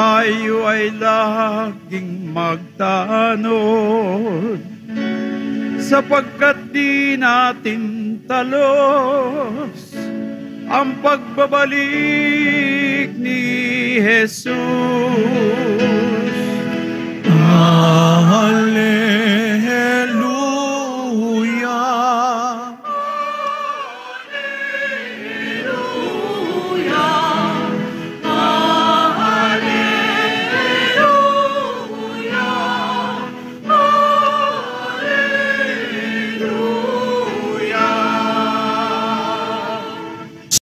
tayo ay laging magtanod sapagkat di natin talos ang pagbabalik ni Jesus.